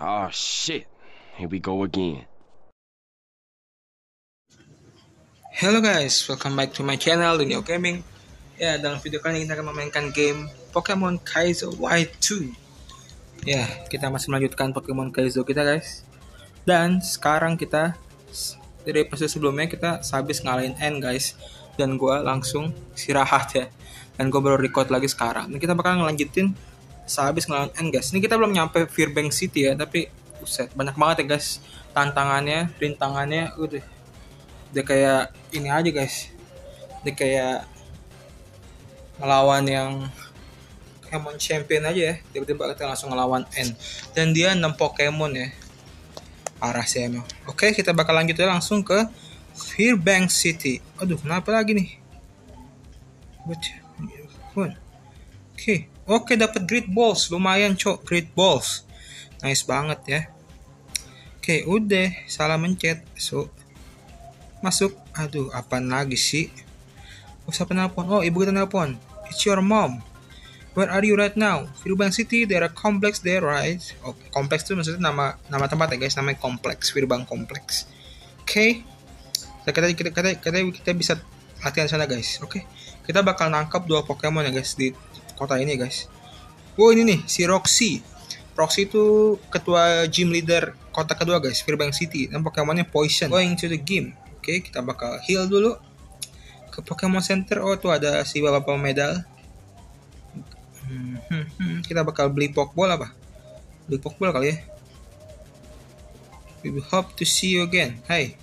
Oh shit. Here we go again. Hello guys, welcome back to my channel Dunia Gaming. Ya, dalam video kali ini kita akan memainkan game Pokemon Kaizo Y2. Ya, kita masih melanjutkan Pokemon Kaizo kita guys. Dan sekarang kita dari episode sebelumnya kita habis ngalahin N guys. Dan gua langsung istirahat ya. Dan gue baru record lagi sekarang. Dan kita bakal ngelanjutin sehabis ngelawan N guys. Ini kita belum nyampe Fearbank City ya, tapi Buset, banyak banget ya guys tantangannya, rintangannya udah udah kayak ini aja guys. Udah kayak ngelawan yang Pokemon Champion aja ya. Tiba-tiba kita langsung ngelawan N. Dan dia 6 Pokemon ya. Parah sih emang. Oke, kita bakal lanjut ya langsung ke Fearbank City. Aduh, kenapa lagi nih? Oke. Oke dapat Great Balls, lumayan cok Great Balls. Nice banget ya. Oke, udah. Salah mencet. So, masuk. Aduh, apa lagi sih? Oh, siapa nelpon? Oh, ibu kita nelpon. It's your mom. Where are you right now? Virbang City, there are complex there, right? Oh, kompleks itu maksudnya nama nama tempat ya guys, namanya kompleks, Virbang kompleks. Oke. Okay. Kita, kita, kita, kita, kita bisa latihan sana guys. Oke. Okay. Kita bakal nangkap dua Pokemon ya guys di kota ini guys. Oh ini nih, si Roxy. Roxy itu ketua gym leader kota kedua guys, Fairbank City. Dan Pokemonnya Poison. Going to the game. Oke, kita bakal heal dulu. Ke Pokemon Center. Oh, tuh ada si bapak medal. Hmm. Kita bakal beli Pokeball apa? Beli Pokeball kali ya. We hope to see you again. Hai.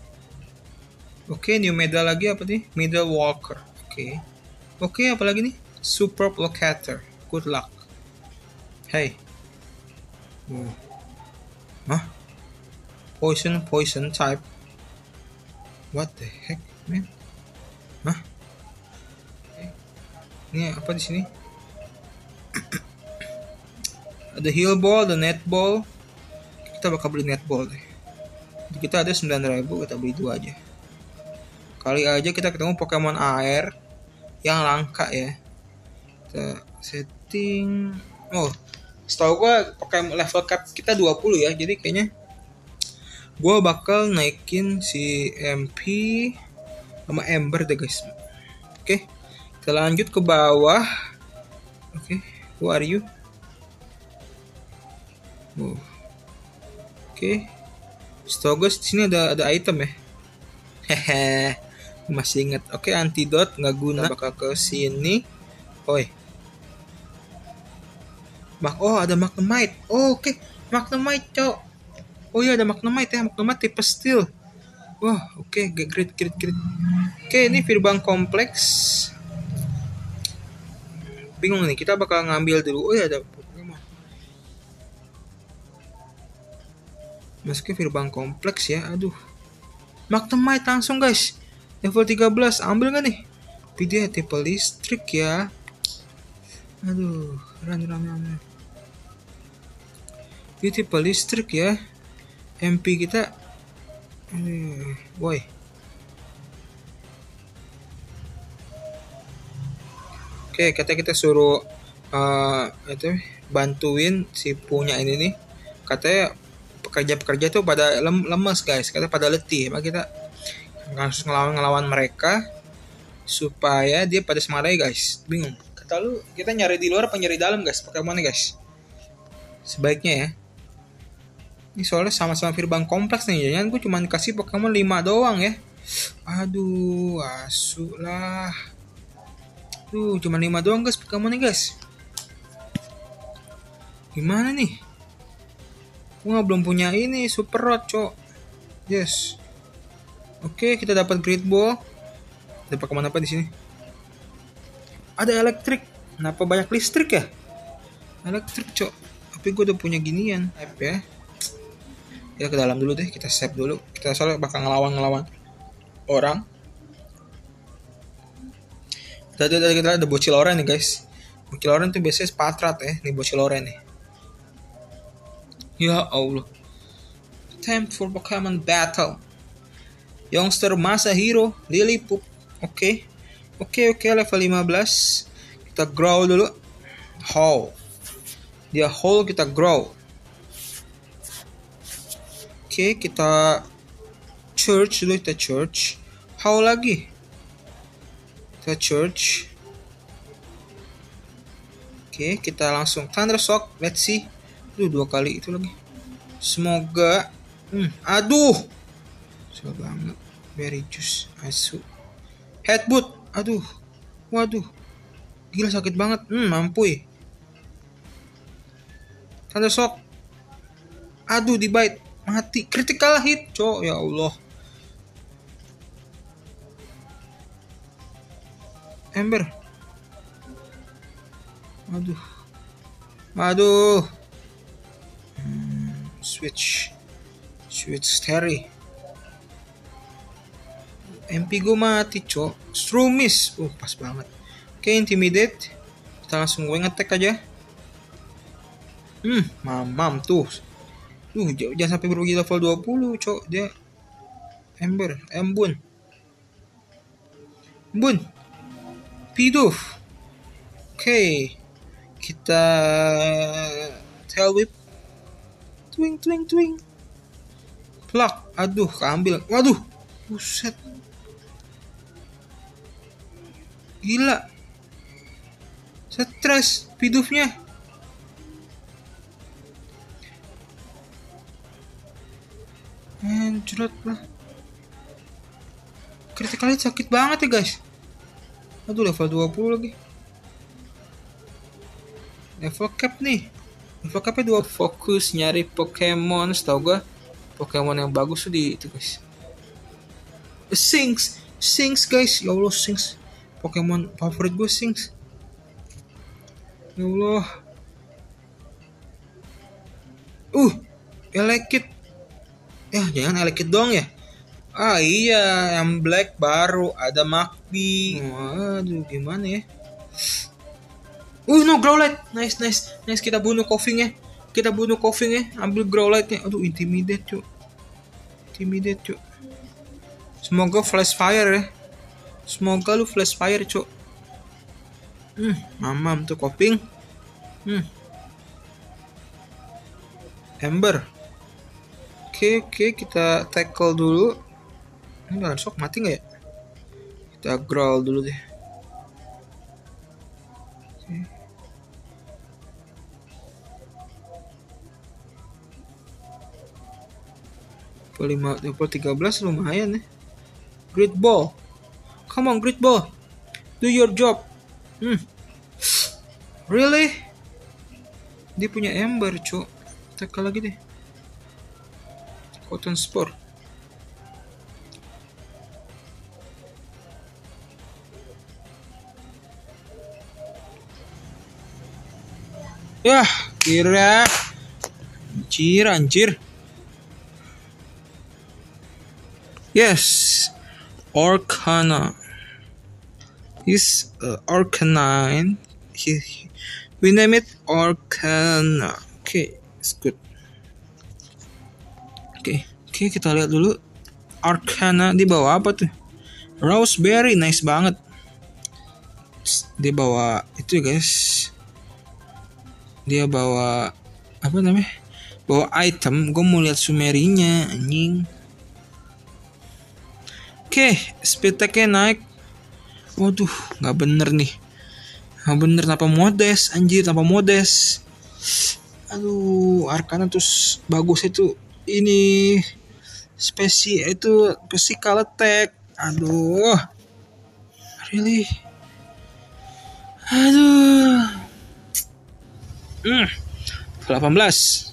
Oke, okay, new medal lagi apa nih? Middle Walker. Oke. Okay. Oke, okay, apa lagi nih? Super Locator. Good luck. Hey. Oh. Hah? Poison, poison type. What the heck, man? Hah? Ini apa di sini? ada heal ball, ada net ball. Kita bakal beli net ball deh. Jadi kita ada 9000, kita beli dua aja. Kali aja kita ketemu Pokemon air yang langka ya kita setting oh setahu gue pakai level cap kita 20 ya jadi kayaknya gue bakal naikin si MP sama Ember deh guys oke okay. kita lanjut ke bawah oke okay. who are you oh. oke okay. setahu gue sini ada ada item ya hehe masih inget oke antidot nggak guna kita bakal ke sini oi Mak oh ada Magnemite. Oh, oke. Okay. Magnemite, cok. Oh iya ada Magnemite ya. Magnemite tipe steel. Wah, oke. Okay. Great, great, great. Oke, okay, ini Virbang kompleks. Bingung nih, kita bakal ngambil dulu. Oh iya ada Pokemon. Masuknya Virbang kompleks ya. Aduh. Magnemite langsung guys. Level 13. Ambil gak nih? Video tipe listrik ya. Aduh, run run run. Ini tipe listrik ya. MP kita eh, boy. Oke, kata kita suruh uh, itu bantuin si punya ini nih. Katanya pekerja-pekerja tuh pada lem lemes guys, katanya pada letih. Maka kita harus ngelawan-ngelawan mereka supaya dia pada semangat guys. Bingung kata lu kita nyari di luar apa nyari dalam guys Pokemon guys sebaiknya ya ini soalnya sama-sama Virbang kompleks nih. Jangan gue cuma dikasih Pokemon 5 doang ya. Aduh asu lah. Tuh cuma 5 doang guys Pokemon nih guys. Gimana nih? Gue belum punya ini super rod cok. Yes. Oke kita dapat great ball. Ada Pokemon apa di sini? Ada elektrik. Kenapa banyak listrik ya? Elektrik cok. Tapi gue udah punya ginian app ya kita ke dalam dulu deh kita save dulu. Kita soalnya bakal ngelawan ngelawan orang tadi tadi kita ada bocil oren nih guys. Bocil oren tuh biasanya patrat ya nih bocil oren nih. Ya allah. Time for Pokemon battle. Youngster Masahiro Lilliput oke. Okay. Oke oke level 15 Kita grow dulu. Hole Dia hole kita grow Oke, kita church dulu kita church. How lagi? Kita church. Oke, kita langsung Thundershock. Let's see. Duh, dua kali itu lagi. Semoga. Hmm, aduh. Susah banget. Very juice. Asu. Headbutt. Aduh. Waduh. Gila sakit banget. Hmm, mampu Thundershock. Aduh, di bite. Mati. Critical hit, cok. Ya Allah. Ember. Aduh. Aduh. Hmm, switch. Switch Terry. MP gue mati, cok. Strumis. Uh, pas banget. Oke, okay, intimidate. Kita langsung wing attack aja. Hmm, mamam tuh. Tuh, jangan sampai berugi level 20, cok. Dia Ember, Embun. Embun. Piduf. Oke. Okay. Kita tail whip. Twing twing twing. Plak. Aduh, keambil. Waduh. Buset. Gila. Stres pidufnya. Anjrot lah. Kritikalnya sakit banget ya guys. Aduh level 20 lagi. Level cap nih. Level capnya dua fokus nyari Pokemon setahu gue Pokemon yang bagus tuh di itu guys. Sinks, Sinks guys, ya Allah Sinks. Pokemon favorit gue Sinks. Ya Allah. Uh, Elekid. Ya, jangan Elekid dong ya. Ah iya, yang black baru ada Makbi. Waduh, gimana ya? Uh, no Growlite. Nice, nice. Nice kita bunuh coughing Kita bunuh coughing Ambil Growlite-nya. Aduh, intimidate, cuy. Intimidate, cuy. Semoga flash fire ya. Semoga lu flash fire, cuy. Hmm, mamam tuh coughing. Hmm. Ember. Oke, oke, kita tackle dulu. Ini udah sok mati nggak ya? Kita growl dulu deh. Oke. 5, 13 lumayan ya. Great ball. Come on, great ball. Do your job. Hmm. Really? Dia punya ember, cuk. Tekan lagi deh. Cotton Sport. Ya, kira anjir anjir. Yes, Arcana. Is uh, Arcanine. He, we name it Arcana. Okay, it's good. Oke, kita lihat dulu. Arcana di bawah apa tuh? Roseberry, nice banget. Di bawah itu guys. Dia bawa apa namanya? Bawa item. Gue mau lihat sumerinya anjing. Oke speed tag naik. Waduh nggak bener nih. Nggak bener tanpa modes anjir tanpa modes aduh arkana terus bagus itu. Ini spesi itu physical attack aduh really aduh Hmm, 18.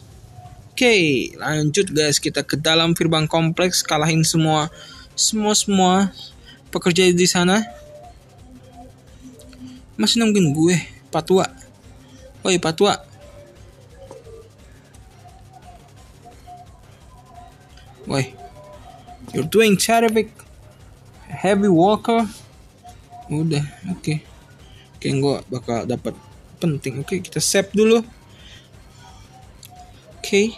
Oke, lanjut guys kita ke dalam Firbang kompleks kalahin semua semua semua pekerja di sana. Masih nungguin gue, Patua. Woi, Patua. Woi. You're doing terrific. Heavy walker. Udah, oke. Okay. Oke, gue bakal dapat penting. Oke, kita save dulu. Oke.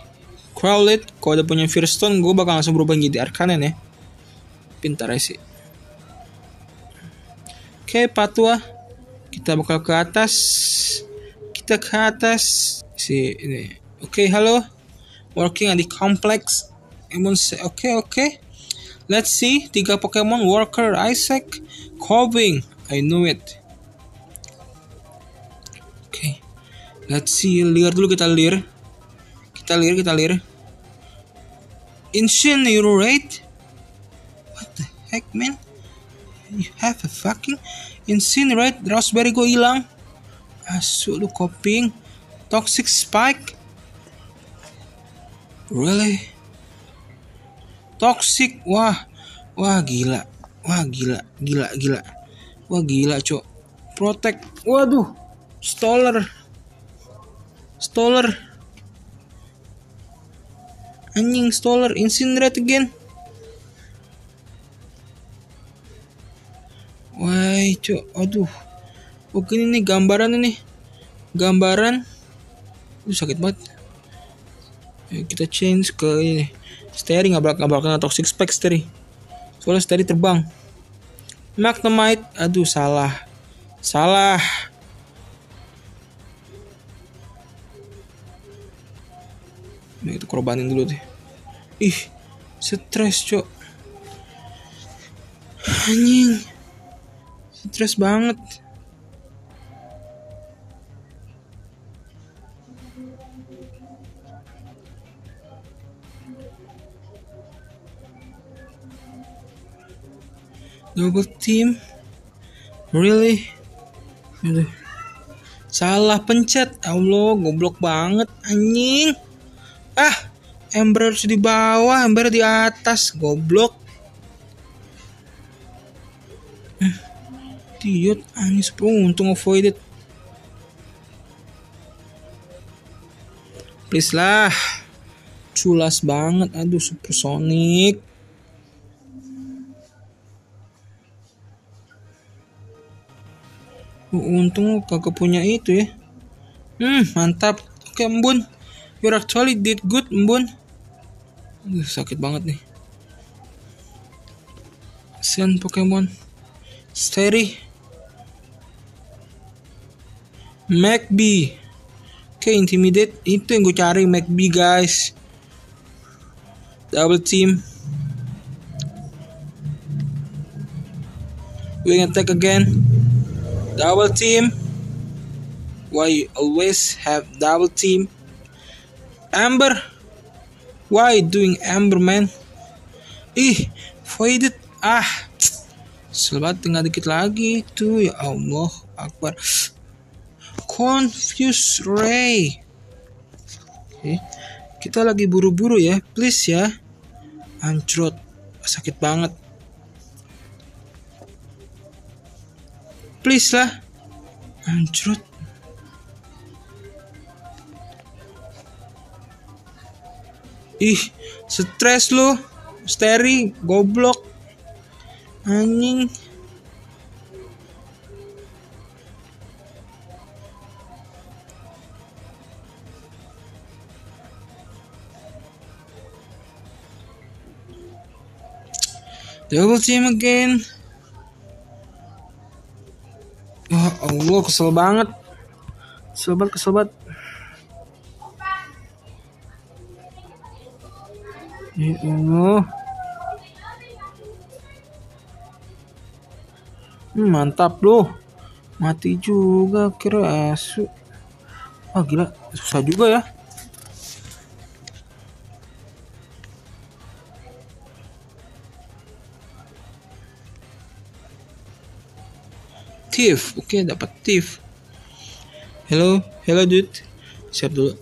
Crowlet, kalau udah punya Firestone, gue bakal langsung berubah jadi Arcanen ya. Pintar ya sih. Oke, Patwa. Kita bakal ke atas. Kita ke atas. Si ini. Oke, halo. Working on the complex. Emon Oke oke. Let's see. Tiga Pokemon Worker, Isaac, Coving. I knew it. Oke. Let's see. Liar dulu kita liar. Kita liar kita liar. Incinerate. What the heck man? You have a fucking incinerate. Raspberry gue hilang. Asu lu coping. Toxic spike. Really? Toxic. Wah. Wah gila. Wah gila. Gila gila. Wah gila, Cok. Protect. Waduh. Stoller. Stoller. Anjing Stoller incinerate again. Wah, Cok. Aduh. Oke ini gambaran ini. Gambaran. Aduh sakit banget. Ayo kita change ke ini. Nggak bakal kena toxic spike Steri. Soalnya Steri terbang. Magnemite, aduh salah. Salah. Nah, itu korbanin dulu deh. Ih, stres, Cok. Anjing. Stres banget. Double team? Really? Aduh. Salah pencet. Allah, goblok banget anjing. Ah, Ember harus di bawah, Ember di atas, goblok. Eh, Tiot, anjing sepuluh untung avoided. Please lah. Culas banget, aduh supersonic. Untung kagak punya itu ya. Hmm, mantap. Oke, Embun. You actually did good, Embun. Aduh, sakit banget nih. Sen Pokemon. Steri. MacB. Oke, intimidate. Itu yang gue cari, MacB guys. Double team. Wing attack again. Double team. Why you always have double team? Amber. Why doing Amber man? Ih, voided. Ah. Selamat tinggal dikit lagi tuh ya Allah Akbar. Confuse Ray. Oke. Kita lagi buru-buru ya, please ya. Ancrot. Sakit banget. Please lah. Ancrot. Ih, stres lu. Steri, goblok. Anjing. Double team again. Allah kesel banget. Kesel banget, kesel banget. Ya Allah. Hmm, mantap loh. Mati juga kira asu. Wah gila, susah juga ya. Thief, oke dapat thief. Hello, hello dude. Siap dulu.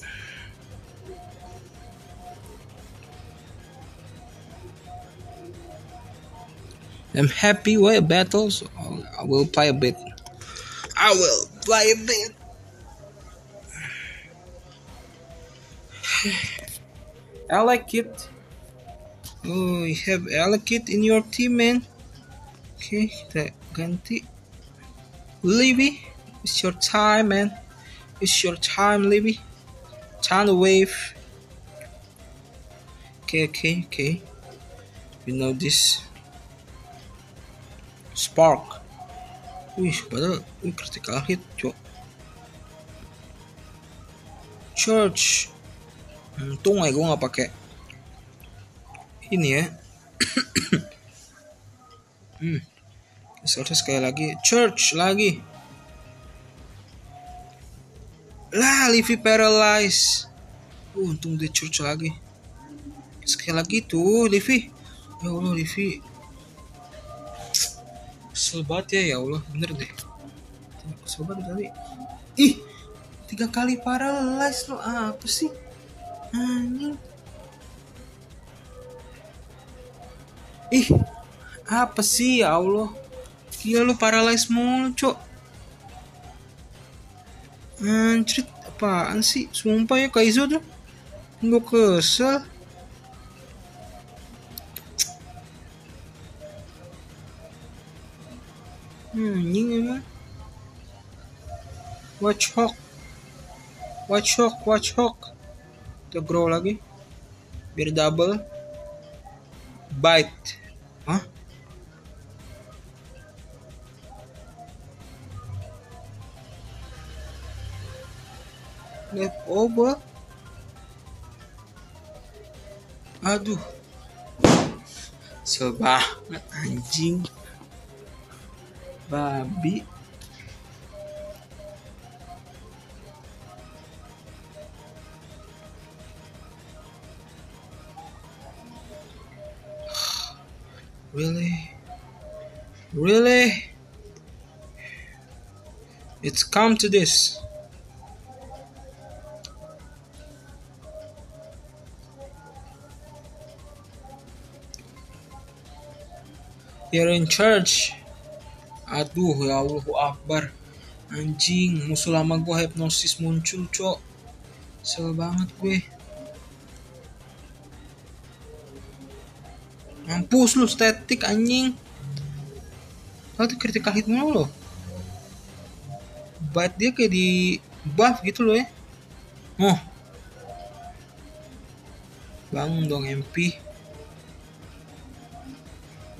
I'm happy with battles. I will play a bit. I will play a bit. I like it. Oh, you have Alakit in your team, man. Okay, kita ganti. Libby, it's your time, man. It's your time, Libby. Time to wave. Okay, okay, okay. You know this. Spark. Wih, padahal wih, critical hit, cok. Church. Untung aja gue nggak pakai ini ya hmm Selesai sekali lagi church lagi. Lah Livy paralyzed. Uh, untung dia church lagi. Sekali lagi tuh Livy ya Allah Livy kesel banget ya ya Allah. Bener deh. Kesel banget tadi ih tiga kali paralyzed lo apa sih? Anjing. Ih apa sih ya Allah gila lu paralyzed mulu cok. Anjrit apaan sih? Sumpah ya Kaizo tuh. Gue kesel. Anjing emang. Watch hawk. Watch hawk watch hawk. Kita grow lagi. Biar double. Bite left over aduh Kesel banget anjing babi. Really? Really? It's come to this You're in charge. Aduh, ya Allah Akbar. Anjing, musuh lama gue hipnosis muncul, cok. Sel banget gue. Mampus lu statik anjing. Tadi critical hit mulu loh. Bite dia kayak di buff gitu loh ya. Oh. Bangun dong MP.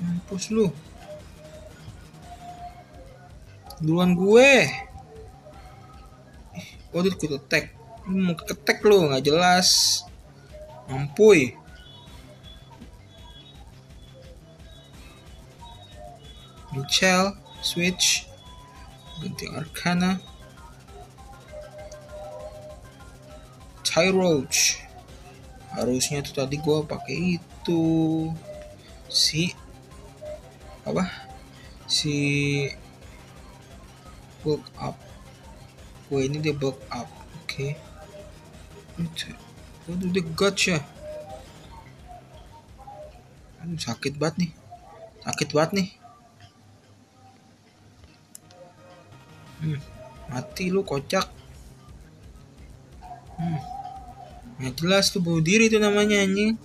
Mampus lu. Duluan gue. Oh, dia ikut attack. Lu mau attack lu, nggak jelas. Mampuy. Michelle, switch. Ganti Arcana. Tyroach. Harusnya tuh tadi gue pakai itu si apa si bulk up. Wah ini dia bulk up. Oke. Okay. Waduh dia gotcha Aduh sakit banget nih. Sakit banget nih. Hmm, Mati lu kocak. Hmm. Nggak jelas tuh bunuh diri tuh namanya anjing